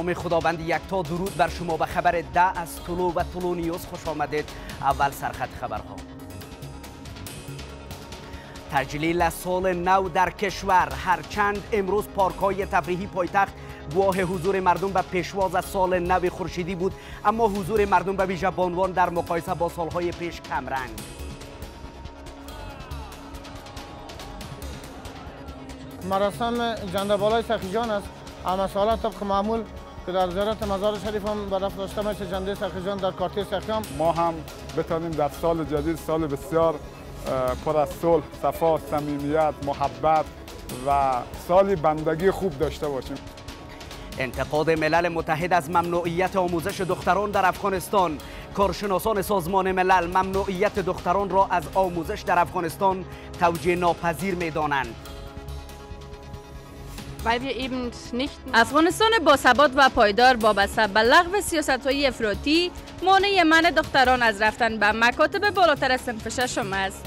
نام خداوند یکتا درود بر شما به خبر ده از طلوع و طلوع نیوز خوش آمدید. اول سرخط خبرها. تجلیل سال نو در کشور. هرچند امروز پارک های تفریحی پایتخت گواه حضور مردم به پیشواز از سال نو خورشیدی بود اما حضور مردم به ویژه بانوان در مقایسه با سالهای پیش کمرنگ. مراسم جنده بالای سخیجان است. اما سالا طبق معمول که در زیارت مزار شریف هم برافت داشته میشه جنده سخیجان در کارتی سخیام ما هم بتانیم در سال جدید سال بسیار پر از صلح، صفا، صمیمیت، محبت و سالی بندگی خوب داشته باشیم. انتقاد ملل متحد از ممنوعیت آموزش دختران در افغانستان. کارشناسان سازمان ملل ممنوعیت دختران را از آموزش در افغانستان توجیه ناپذیر می دانند. افغانستان با ثبات و پایدار وابسته به لغو سیاست های افراطی مانع منع دختران از رفتن به مکاتب بالاتر صنف ششم است.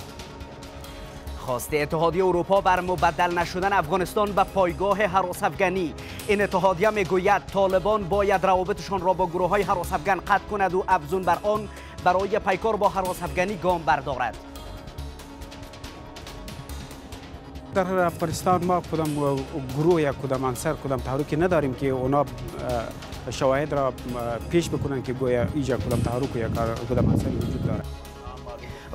خواست اتحادیه اروپا بر مبدل نشدن افغانستان به پایگاه حراس افغانی. این اتحادیه می‌گوید طالبان باید روابطشان را با گروه های حراس افغان قطع کند و افزون بر آن برای پیکار با حراس افغانی گام بردارد. در افغانستان ما کدام گروه یا کدام انصر کدام تحرکی نداریم که اونا شواهد را پیش بکنن که گویا ایجا کدام تحرک یا کدام انصری وجود داره.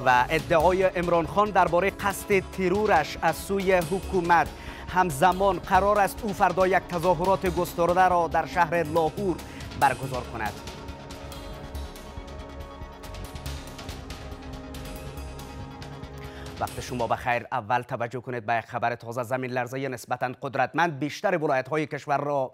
و ادعای امران خان درباره قصد ترورش از سوی حکومت. همزمان قرار است او فردا یک تظاهرات گسترده را در شهر لاهور برگزار کند. وقت شما بخیر. اول توجه کنید به خبر تازه زمین لرزه نسبتا قدرتمند. بیشتر ولایت های کشور را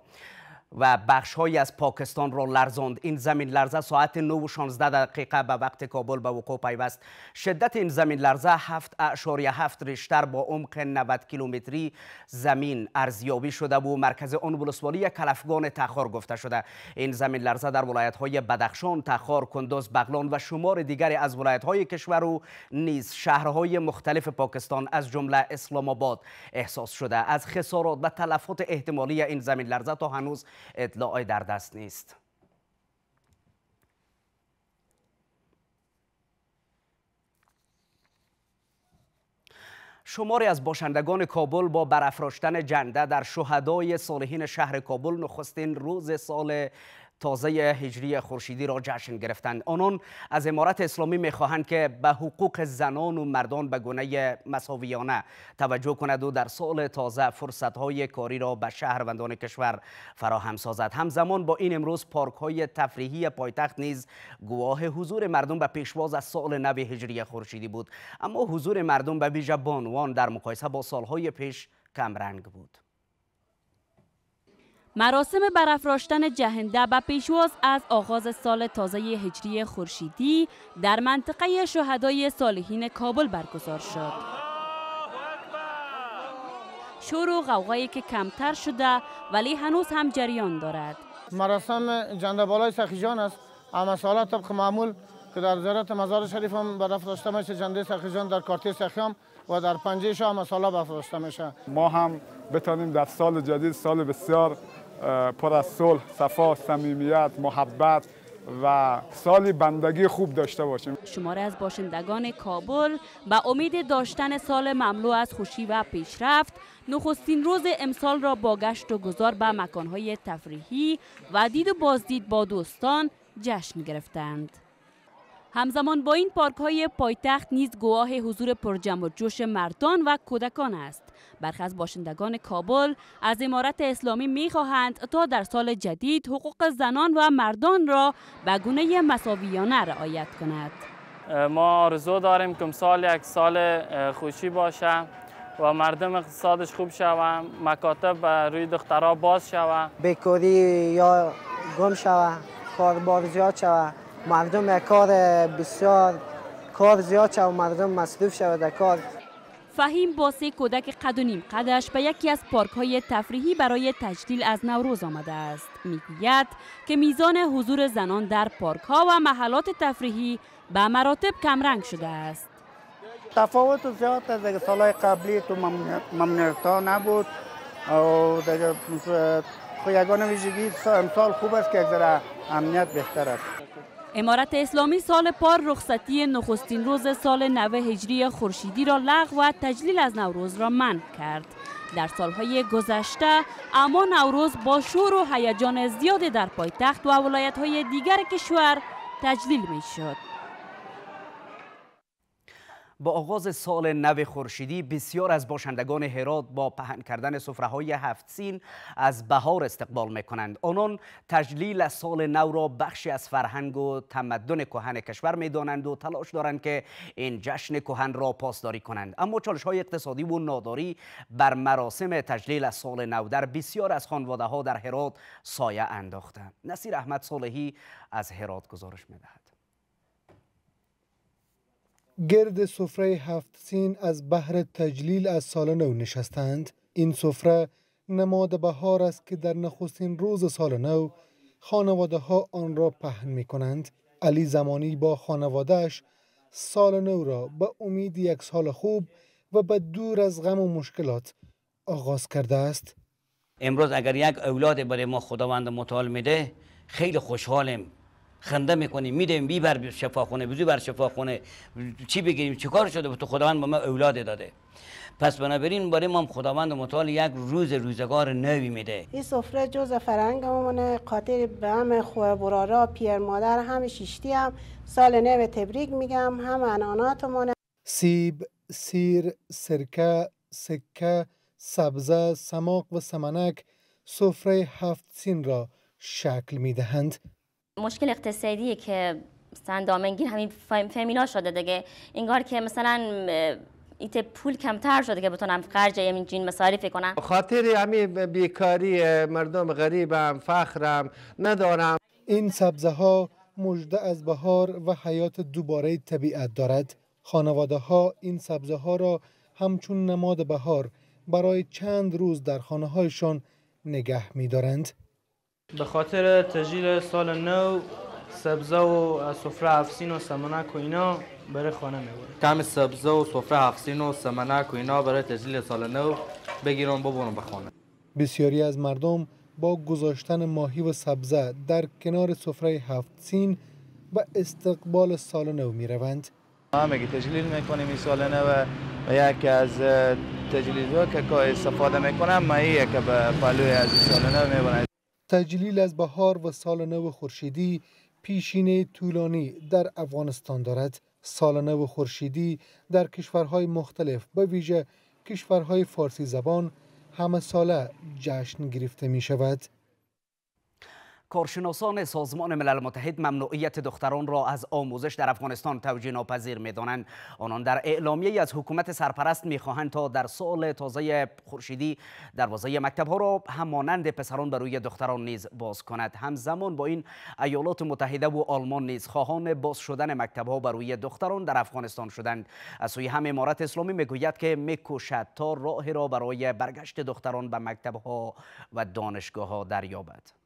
و بخش های از پاکستان را لرزاند. این زمین لرزه ساعت 9 و 16 دقیقه به وقت کابل به وقوع پیوست. شدت این زمین لرزه 7 اعشاریه 7 ریشتر با عمق 90 کیلومتری زمین ارزیابی شده و مرکز آن ولسوالی کلفگان تخار گفته شده. این زمین لرزه در ولایت های بدخشان تخار کندوز بغلان و شمار دیگری از ولایت های کشور و نیز شهرهای مختلف پاکستان از جمله اسلام آباد احساس شده. از خسارات و تلفات احتمالی این زمین لرزه تا هنوز اطلاعی در دست نیست. شماری از باشندگان کابل با برافراشتن جنده در شهدای صالحین شهر کابل نخستین روز سال تازه هجری خورشیدی را جشن گرفتند. آنان از امارت اسلامی می‌خواهند که به حقوق زنان و مردان به گونه مساویانه توجه کند و در سال تازه فرصتهای کاری را به شهروندان کشور فراهم سازد. همزمان با این امروز پارک های تفریحی پایتخت نیز گواه حضور مردم به پیشواز از سال نو هجری خورشیدی بود. اما حضور مردم به ویژه بانوان در مقایسه با سالهای پیش کمرنگ بود. مراسم برافراشتن جهنده به پیشواز از آغاز سال تازه هجری خورشیدی در منطقه شهدای صالحین کابل برگزار شد. شور و غوغایی که کمتر شده ولی هنوز هم جریان دارد. مراسم جنده بالای سخیجان است. اما سالا طبق معمول که در زیارت مزار شریف هم برافراشته میشه جنده سخیجان در کارتی سخیام و در پنجه شاه هم سالا برافراشته میشه. ما هم بتانیم در سال جدید سال بسیار پر از صلح، صفا، صمیمیت، محبت و سالی بندگی خوب داشته باشیم. شماره از باشندگان کابل با امید داشتن سال مملو از خوشی و پیشرفت نخستین روز امسال را با گشت و گذار به مکانهای تفریحی و دید و بازدید با دوستان جشن گرفتند. همزمان با این پارک های پایتخت نیز گواه حضور پرجم و جوش مردان و کودکان است. برخی از باشندگان کابل از امارت اسلامی می خواهند تا در سال جدید حقوق زنان و مردان را به گونه مساویانه رعایت کند. ما آرزو داریم که سال یک سال خوشی باشه و مردم اقتصادش خوب شوه مکاتب روی دخترها باز شوه بیکاری یا گم شوه کاربار زیاد شوه مردم کار بسیار کار زیاد شوه مردم مصروف شوه در کار فهیم باسه کودک قد و نیم قدش به یکی از پارک های تفریحی برای تجدیل از نوروز آمده است. می‌گوید که میزان حضور زنان در پارک ها و محلات تفریحی به مراتب کمرنگ شده است. تفاوت زیاد از سالهای قبلی تو ممنوعیت ها نبود و یگانه ویژگی امسال خوب است که یک امنیت بهتر است امارت اسلامی سال پار رخصتی نخستین روز سال نو هجری خورشیدی را لغو و تجلیل از نوروز را منع کرد. در سالهای گذشته اما نوروز با شور و هیجان زیاد در پایتخت و ولایت‌های دیگر کشور تجلیل می شد. با آغاز سال نو خورشیدی بسیار از باشندگان هرات با پهن کردن سفره های هفت سین از بهار استقبال می کنند آنان تجلیل سال نو را بخشی از فرهنگ و تمدن کهن کشور می دانند و تلاش دارند که این جشن کهن را پاسداری کنند. اما چالش های اقتصادی و ناداری بر مراسم تجلیل سال نو در بسیار از خانواده ها در هرات سایه انداخته نصیر احمد صالحی از هرات گزارش می دهد. گرد سفره هفت سین از بحر تجلیل از سال نو نشستند. این سفره نماد بهار است که در نخستین روز سال نو خانواده ها آن را پهن می کنند علی زمانی با خانوادهش سال نو را به امید یک سال خوب و به دور از غم و مشکلات آغاز کرده است. امروز اگر یک اولاد برای ما خداوند متعال میده خیلی خوشحالیم. خنده می‌کنیم میدیم بی بر شفاخونه بزو بر شفاخونه. چی بگیم؟ چی کار شده تو خداوند به ما اولاد داده. پس بنابراین برای ما خداوند متعال یک روز روزگار نوی میده. این سفره جز فرهنگمونه خاطر به هم خواه برارا پیر مادر هم شیشتی هم. سال نو تبریک میگم. هم اناناتمونه سیب سیر سرکه سکه سبزه سماق و سمنک سفره هفت سین را شکل می‌دهند. مشکل اقتصادی که مثلا دامنگیر همین فمینا شده دیگه. انگار که مثلا ایت پول کمتر شده که بتونم خرج این جین مصارف کنم. خاطر همین بیکاری مردم غریبم فخرم ندارم. این سبزه ها مجده از بهار و حیات دوباره طبیعت دارد. خانواده ها این سبزه ها را همچون نماد بهار برای چند روز در خانه هایشان نگه می دارند. به خاطر تجلیل سال نو سبزه و سفره افسین و سمنک و اینا برای خانه می‌برم کم سبزه و سفره افسین و سمنک و اینا برای تجلیل سال نو بگیرم ببرم به خانه. بسیاری از مردم با گذاشتن ماهی و سبزه در کنار سفره هفت سین و استقبال سال نو می روند. ما میگی تجلیل می‌کنیم این سال نو و یکی از تجلیل که استفاده می‌کنم ما که به پلوی از سال نو می‌برم تجلیل از بهار و سال نو خورشیدی پیشینه طولانی در افغانستان دارد. سال نو خورشیدی در کشورهای مختلف به ویژه کشورهای فارسی زبان همه ساله جشن گرفته می شود کارشناسان سازمان ملل متحد ممنوعیت دختران را از آموزش در افغانستان توجیه ناپذیر می دانند آنان در اعلامیه از حکومت سرپرست می خواهند تا در سال تازه خورشیدی دروازه مکتب ها را همانند پسران بر روی دختران نیز باز کند. همزمان با این ایالات متحده و آلمان نیز خواهان باز شدن مکتب ها بر روی دختران در افغانستان شدند. از سوی هم امارت اسلامی می‌گوید که میکوشد تا راه را برای برگشت دختران به مکتب ها و دانشگاه ها دریابد.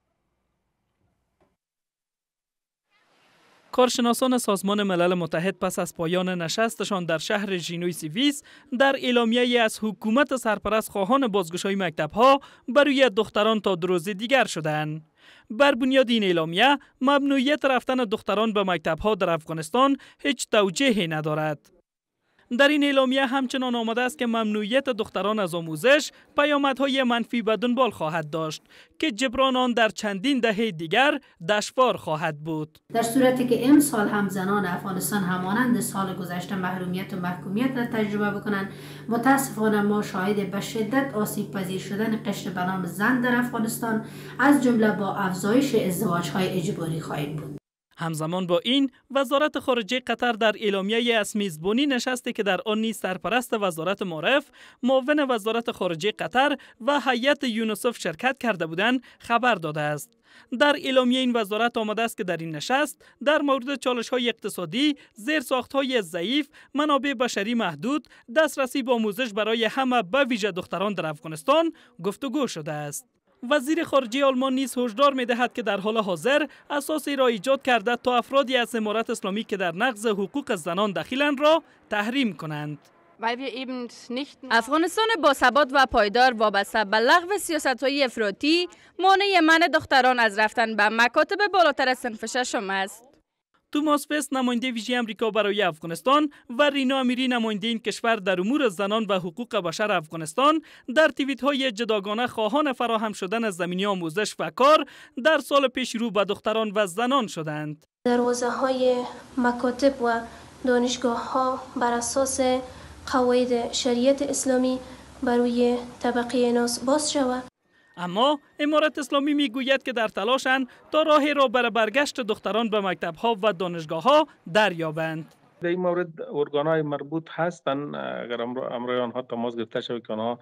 کارشناسان سازمان ملل متحد پس از پایان نشستشان در شهر ژینوی سیویس در اعلامیه از حکومت سرپرست خواهان بازگشایی مکتب ها برای دختران تا دروز دیگر شدند. بر بنیاد این اعلامیه ممنوعیت رفتن دختران به مکتب ها در افغانستان هیچ توجیهی ندارد. در این اعلامیه همچنان آمده است که ممنوعیت دختران از آموزش پیامدهای منفی به دنبال خواهد داشت که جبران آن در چندین دهه دیگر دشوار خواهد بود. در صورتی که امسال هم زنان افغانستان همانند سال گذشته محرومیت و محکومیت را تجربه بکنند متاسفانه ما شاهد به شدت آسیب پذیر شدن قشر به نام زن در افغانستان از جمله با افزایش ازدواج های اجباری خواهیم بود. همزمان با این وزارت خارجه قطر در اعلامیه از میزبانی نشسته که در آن نیز سرپرست وزارت معرف معاون وزارت خارجه قطر و هیئت یونسف شرکت کرده بودند خبر داده است در اعلامیه این وزارت آمده است که در این نشست در مورد چالش های اقتصادی، زیر ساخت های ضعیف، منابع بشری محدود، دسترسی به آموزش برای همه به ویژه دختران در افغانستان گفتگو شده است. وزیر خارجه آلمان نیز هشدار می‌دهد که در حال حاضر اساسی را ایجاد کرده تا افرادی از امارت اسلامی که در نقض حقوق زنان دخیلند را تحریم کنند افغانستان با ثبات و پایدار وابسته به لغو سیاست های افراطی مانع منع دختران از رفتن به مکاتب بالاتر سنف ششم است. توماس پس نماینده ویژه امریکا برای افغانستان و رینا امیری نماینده این کشور در امور زنان و حقوق بشر افغانستان در تیویت های جداگانه خواهان فراهم شدن زمینی آموزش و کار در سال پیش رو به دختران و زنان شدند. دروازه های مکاتب و دانشگاه ها بر اساس قواعد شریعت اسلامی بروی طبقه ناس باز شود اما امارت اسلامی می‌گوید که در تلاشند تا راهی را برای برگشت دختران به مکتب ها و دانشگاه ها دریابند. در این مورد ارگان های مربوط هستند اگر امروی آنها تماس گرفته شود که آنها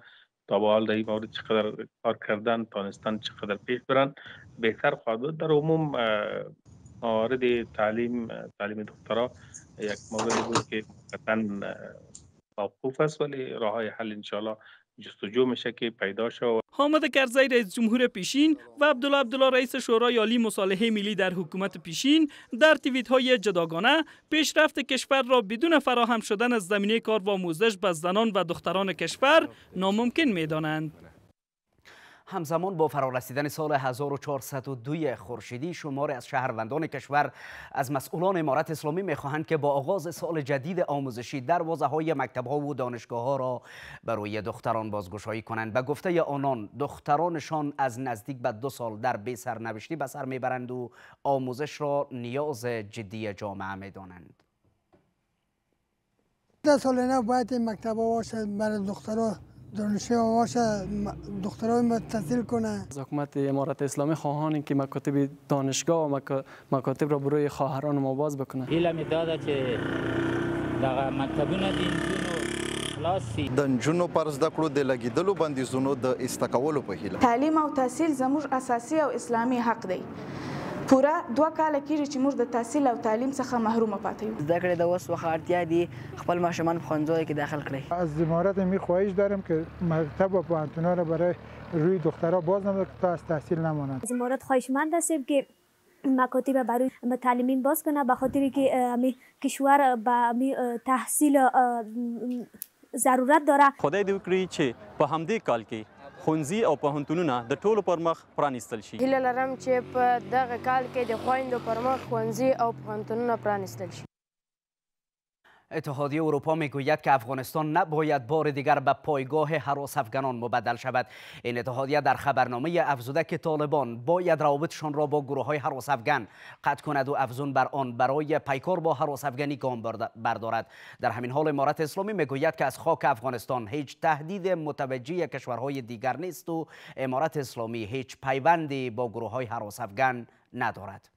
تا به حال در این مورد چقدر کار کردن تانستن چقدر پیش برن بهتر خواهد بود در عموم موارد تعلیم تعلیم دخترها یک موردی بود که قطعا موقوف است ولی راه های حل انشاءالله جستجو میشه که پیدا شد حامد کرزی رئیس جمهور پیشین و عبدالله عبدالله رئیس شورای عالی مصالحه ملی در حکومت پیشین در تیویت های جداگانه پیشرفت کشور را بدون فراهم شدن از زمینه کار و آموزش به زنان و دختران کشور ناممکن می‌دانند. همزمان با فرارسیدن سال 1402 خورشیدی شماری از شهروندان کشور از مسئولان امارت اسلامی می‌خواهند که با آغاز سال جدید آموزشی دروازه های مکتب ها و دانشگاه ها را برای دختران بازگشایی کنند. به گفته آنان دخترانشان از نزدیک به دو سال در بی سرنوشتی به سر می‌برند و آموزش را نیاز جدی جامعه می‌دانند. ده سال نه باید مکتب ها برای دخترها دانشجو باشه دخترای ما تحصیل کنه. از حکومت امارت اسلامی خواهان که مکاتب دانشگاه و مکاتب را بروی خواهران ما باز بکنه. علم داده چې دغه مکتبونه خلاصي د نجونو پر زده کړو د لګیدلو بندیزونو د استکولو په هیله. تعلیم او تحصیل زموږ اساسي او اسلامي حق دی پوره دوه کاله کېږي چې موږ د تحصیل او تعلیم څخه محرومه پاتې یو. زده کړې د اوس وخت اړتیا دي خپل ماشومان په ښوونځیو کې داخل کړي از امارت می خواهش دارم که مکتب و پوهنتونها را برای روی دخترها باز نمود تا از تحصیل نمانند. از امارت خواهشمند هستیم که مکاتب برای تعلیمین باز کنه به خاطر که امی کشور به تحصیل ضرورت داره. خدای دې وکړي چې په همدې کال کې ښوونځي او پوهنتونونه د ټولو پر مخ پرانیستل شي. هیله لرم چې په دغه کال کې د خویندو پر مخ ښوونځي او پوهنتونونه پرانیستل شي اتحادیه اروپا می‌گوید که افغانستان نباید بار دیگر به پایگاه حراس افغانان مبدل شود. این اتحادیه در خبرنامه افزوده که طالبان باید روابطشان را با گروه های حراس افغان قطع کند و افزون بر آن برای پیکار با حراس افغانی گام بردارد. در همین حال امارت اسلامی می‌گوید که از خاک افغانستان هیچ تهدید متوجه کشورهای دیگر نیست و امارت اسلامی هیچ پیوندی با گروه های حراس افغان ندارد.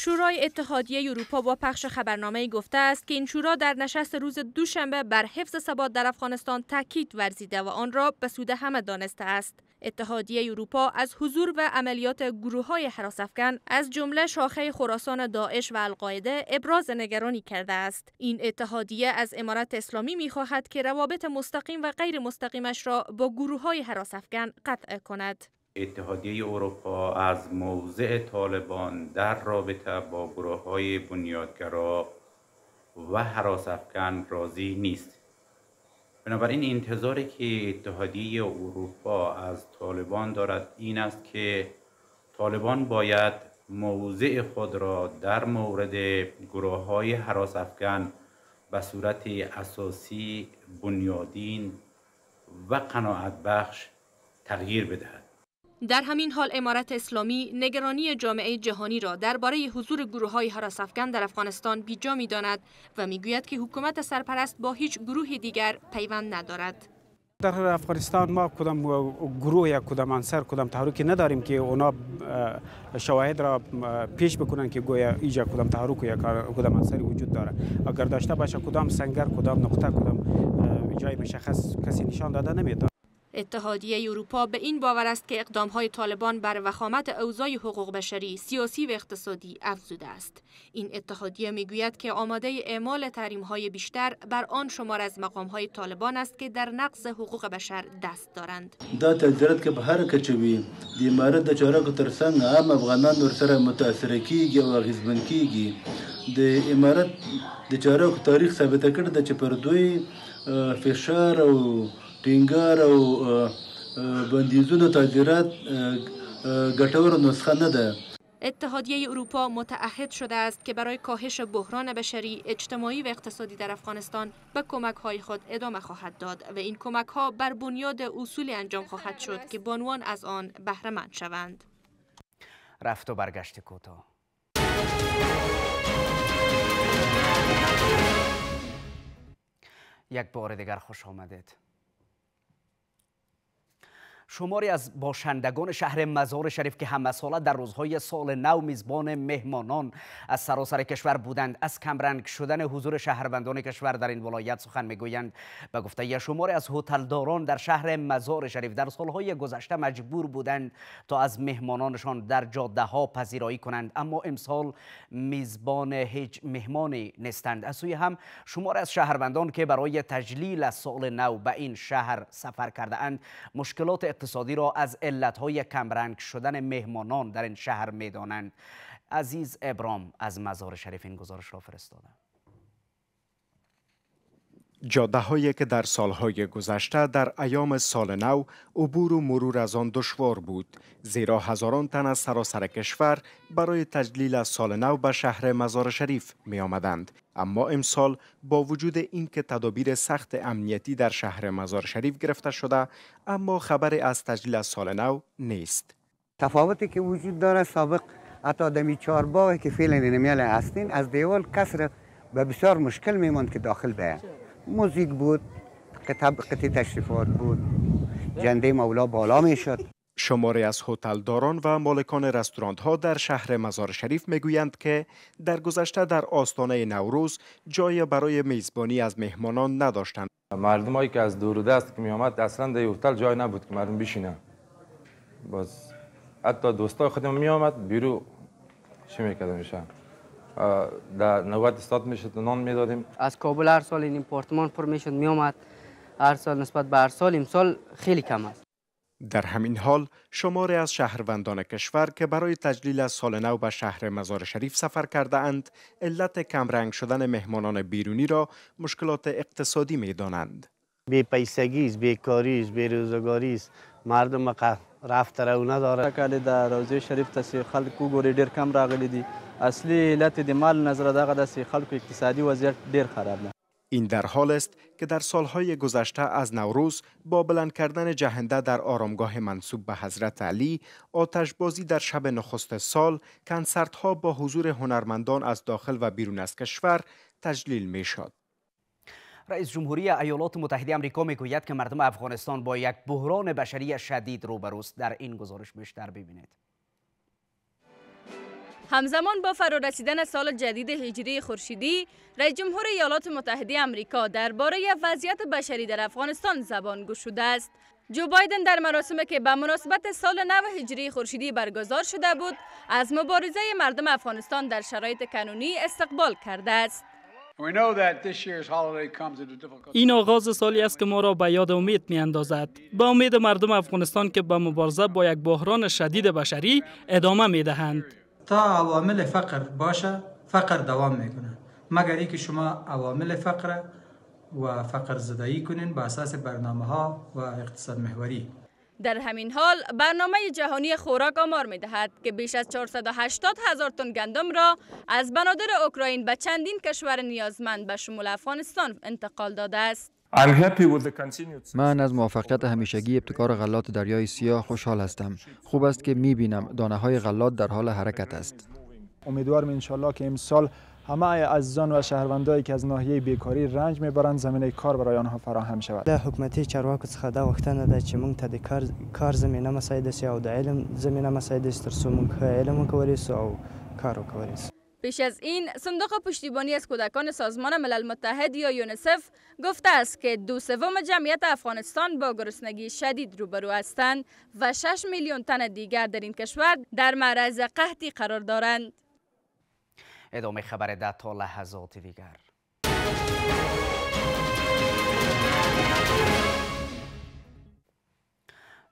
شورای اتحادیه اروپا با پخش خبرنامه گفته است که این شورا در نشست روز دوشنبه بر حفظ ثبات در افغانستان تاکید ورزیده و آن را به سود همه دانسته است. اتحادیه اروپا از حضور و عملیات گروه های حراس افغان از جمله شاخه خراسان داعش و القاعده ابراز نگرانی کرده است. این اتحادیه از امارت اسلامی می خواهد که روابط مستقیم و غیر مستقیمش را با گروه های حراس افغان قطع کند. اتحادیه اروپا از موضع طالبان در رابطه با گروه های بنیادگرا و حراس افکن راضی نیست. بنابراین انتظاری که اتحادیه اروپا از طالبان دارد این است که طالبان باید موضع خود را در مورد گروه های حراس افکن به صورت اساسی بنیادین و قناعت بخش تغییر بدهد. در همین حال امارت اسلامی نگرانی جامعه جهانی را درباره حضور گروه های در افغانستان بیجا می داند و می‌گوید که حکومت سرپرست با هیچ گروه دیگر پیوند ندارد. در افغانستان ما کدام گروه یا کدام انصر کدام تحرکی نداریم که اونا شواهد را پیش بکنن که گویا ایجا کدام تحرک یا کدام انصری وجود داره اگر داشته باشه کدام سنگر کدام نقطه کدام جای مشخص کسی نشان داده نمی‌تونه اتحادیه اروپا به این باور است که اقدامهای طالبان بر وخامت اوضاع حقوق بشری، سیاسی و اقتصادی افزوده است. این اتحادیه می‌گوید که آماده اعمال های بیشتر بر آن شمار از مقامهای طالبان است که در نقض حقوق بشر دست دارند. دا تجارت که به هر کچه وي د امارت د چارواکو ترڅنګ عام افغانان ورسره متاثر کیږي او اغیزمن کیږي د امارت د تاریخ ثابته کړی ده چې پر دوی فشار او ټینګار او بندیزونو تاجرات ګټور نسخه نه ده. اتحادیه اروپا متعهد شده است که برای کاهش بحران بشری، اجتماعی و اقتصادی در افغانستان به کمک های خود ادامه خواهد داد و این کمک ها بر بنیاد اصول انجام خواهد شد که بانوان از آن بهره مند شوند. رفت و برگشت کوتاه. یک بار دیگر خوش آمدید. شماری از باشندگان شهر مزار شریف که همه ساله در روزهای سال نو میزبان مهمانان از سراسر کشور بودند. از کمرنگ شدن حضور شهروندان کشور در این ولایت سخن می‌گویند به گفته شماری از هتلداران در شهر مزار شریف در سالهای گذشته مجبور بودند تا از مهمانانشان در جاده ها پذیرایی کنند. اما امسال میزبان هیچ مهمانی نیستند. از سوی هم شماری از شهروندان که برای تجلیل سال نو به این شهر سفر کرده اند مشکلات اقتصادی را از علتهای کمرنگ شدن مهمانان در این شهر می‌دانند. عزیز ابرام از مزار شریف این گزارش را فرستاده جاده هایی که در سالهای گذشته در ایام سال نو عبور و مرور از آن دشوار بود زیرا هزاران تن از سراسر کشور برای تجلیل از سال نو به شهر مزار شریف می آمدند اما امسال با وجود اینکه تدابیر سخت امنیتی در شهر مزار شریف گرفته شده اما خبری از تجلیل از سال نو نیست. تفاوتی که وجود داره سابق حتی دمی چهارباغی که فعلا نمیال هستین از دیوال کسر به بسیار مشکل میماند که داخل به موزیک بود قطعی تشریفات بود. جنده مولا بالا می‌شد. شماری از هتلداران و مالکان رستوران ها در شهر مزار شریف می‌گویند که در گذشته در آستانه نوروز جای برای میزبانی از مهمانان نداشتند. مردم هایی که از دور دست که می آمد اصلا در هتل جای نبود که مردم بشینن. باز حتی دوستای خودم می آمد بیرو چی می‌کرده میشن در نوبت استاد می‌شد نان می‌دادیم از کابل هر سال این پارتمان پر می‌شد می آمد هر سال نسبت به هر سال امسال خیلی کم است در همین حال شماری از شهروندان کشور که برای تجلیل از سال نو به شهر مزار شریف سفر کرده اند علت کمرنگ شدن مهمانان بیرونی را مشکلات اقتصادی می دانند. بی پیسگی است، بیکاری است، بیروزگاری است. مردم رفت رو نداره. کله در روزه شریف ته خلکو ګوري ډیر کم راغلي دي. اصلي علت د مال نظر دغه د خلکو اقتصادي وضعیت ډیر خراب ده. این در حال است که در سالهای گذشته از نوروز با بلند کردن جهنده در آرامگاه منصوب به حضرت علی آتشبازی در شب نخست سال کنسرت با حضور هنرمندان از داخل و بیرون از کشور تجلیل می شد. رئیس جمهوری ایالات متحده آمریکا می‌گوید که مردم افغانستان با یک بحران بشری شدید روبروست. در این گزارش بیشتر ببینید. همزمان با فرا رسیدن سال جدید هجری خورشیدی رئیس جمهور ایالات متحده آمریکا درباره وضعیت بشری در افغانستان زبان گشوده است. جو بایدن در مراسمی که به مناسبت سال نو هجری خورشیدی برگزار شده بود از مبارزه مردم افغانستان در شرایط قانونی استقبال کرده است. این آغاز سالی است که ما را به یاد امید می اندازد. با امید مردم افغانستان که به مبارزه با یک بحران شدید بشری ادامه می دهند. تا عوامل فقر باشه فقر دوام می‌کنه مگر اینکه شما عوامل فقر و فقر زدایی کنین به اساس برنامه ها و اقتصاد محوری در همین حال برنامه جهانی خوراک آمار می دهد که بیش از 480 هزار تن گندم را از بنادر اوکراین به چندین کشور نیازمند به شمول افغانستان انتقال داده است. من از موفقیت همیشگی ابتکار غلات دریای سیاه خوشحال هستم. خوب است که می بینم دانه های غلات در حال حرکت است. امیدوارم انشالله که امسال همه عزیزان و شهروندایی که از ناحیه بیکاری رنج می‌برند زمینه کار برای آنها فراهم شود. د حکومتي چارواکو څخه دا وختنه ده چې موږ ته د کار کار زمینه مساعده سي او د علم زمینه مساعده سي ترڅو موږ علم وکولای سو او کار وکولای سو پیش از این صندوق پشتیبانی از کودکان سازمان ملل متحد یا یونیسف گفته است که دو سوم جمعیت افغانستان با گرسنگی شدید روبرو هستند و 6 میلیون تن دیگر در این کشور در معرض قحطی قرار دارند. ادامه خبر در تا لحظات دیگر.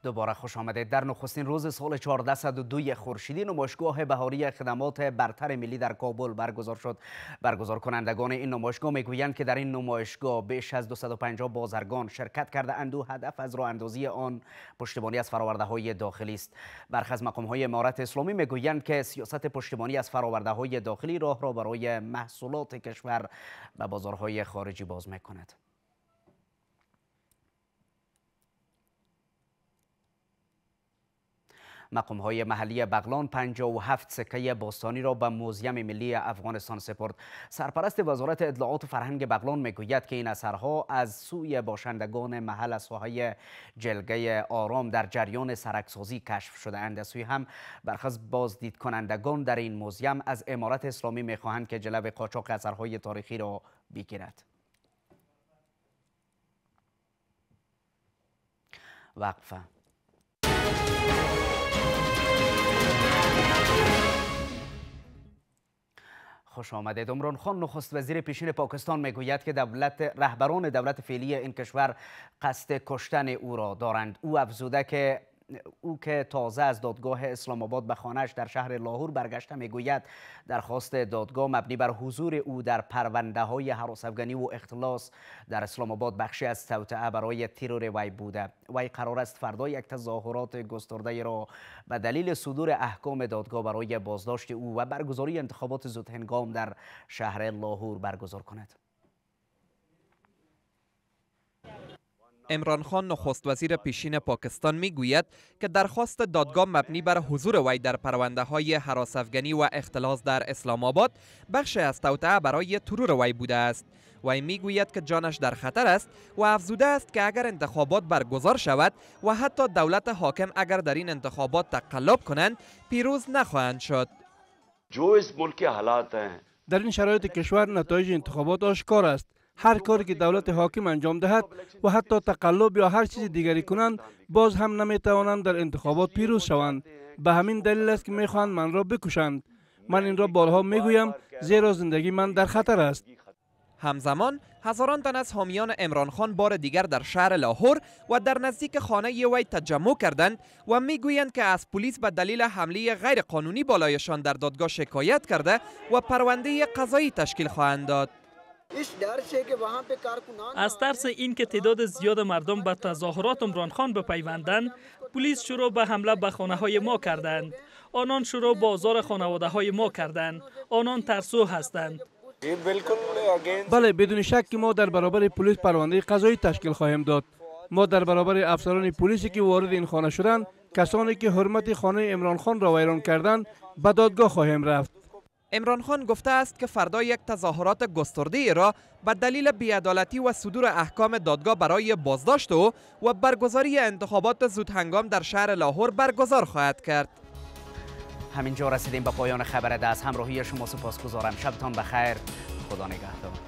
دوباره خوش آمدید. در نخستین روز سال 1402 خورشیدی نمایشگاه بهاری خدمات برتر ملی در کابل برگزار شد. برگزار کنندگان این نمایشگاه می‌گویند که در این نمایشگاه بیش از 250 بازرگان شرکت کرده اند و هدف از راه اندازی آن پشتیبانی از فراورده های داخلی است. برخی از مقام های امارت اسلامی می‌گویند که سیاست پشتیبانی از فراورده های داخلی راه را برای محصولات کشور به بازارهای خارجی باز می‌کند. مقام های محلی بغلان 57 سکه باستانی را به موزیم ملی افغانستان سپرد. سرپرست وزارت اطلاعات و فرهنگ بغلان می‌گوید که این اثرها از سوی باشندگان محل ساحه جلگه آرام در جریان سرکسازی کشف شده اند. سوی هم برخز بازدید کنندگان در این موزیم از امارت اسلامی می‌خواهند که جلو قاچاق اثرهای تاریخی را بگیرد. وقفه. خوش آمدید عمران خان نخست وزیر پیشین پاکستان می‌گوید که دولت رهبران دولت فعلی این کشور قصد کشتن او را دارند. او افزوده که او که تازه از دادگاه اسلام آباد به خانهش در شهر لاهور برگشته می‌گوید درخواست دادگاه مبنی بر حضور او در پرونده های حراس افغانی و اختلاس در اسلام آباد بخشی از توطعه برای ترور وی بوده. وی قرار است فردا یک تظاهرات گسترده را به دلیل صدور احکام دادگاه برای بازداشت او و برگزاری انتخابات زود هنگام در شهر لاهور برگزار کند. امران خان نخست وزیر پیشین پاکستان می گوید که درخواست دادگاه مبنی بر حضور وی در پرونده های حراس افغانی و اختلاس در اسلام آباد بخش از توطعه برای ترور وی بوده است. وی می گوید که جانش در خطر است و افزوده است که اگر انتخابات برگزار شود و حتی دولت حاکم اگر در این انتخابات تقلب کنند پیروز نخواهند شد. جو ملک حالات در این شرایط کشور نتایج انتخابات آشکار است. هر کاری که دولت حاکم انجام دهد و حتی تقلب یا هر چیز دیگری کنند باز هم نمی توانند در انتخابات پیروز شوند. به همین دلیل است که می‌خواهند من را بکشند من این را بارها می‌گویم زیرا زندگی من در خطر است. همزمان هزاران تن از حامیان امران خان بار دیگر در شهر لاهور و در نزدیک خانه وی تجمع کردند و می‌گویند که از پلیس به دلیل حمله غیر قانونی بالایشان در دادگاه شکایت کرده و پرونده قضایی تشکیل خواهند داد. از ترس اینکه تعداد زیاد مردم به تظاهرات عمران خان بپیوندند پلیس شروع به حمله به خانه های ما کردند. آنان شروع بازار خانواده های ما کردند. آنان ترسو هستند. بله بدون شک که ما در برابر پلیس پرونده قضایی تشکیل خواهیم داد. ما در برابر افسران پلیسی که وارد این خانه شدند کسانی که حرمت خانه امران خان را ویران کردند به دادگاه خواهیم رفت. امران خان گفته است که فردا یک تظاهرات گسترده را به دلیل بیعدالتی و صدور احکام دادگاه برای بازداشت او و برگزاری انتخابات زود هنگام در شهر لاهور برگزار خواهد کرد. همینجا رسیدیم به پایان خبر از همراهی شما سپاسگزارم. شبتان بخیر. خدا نگهدار.